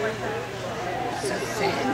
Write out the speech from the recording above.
Sério?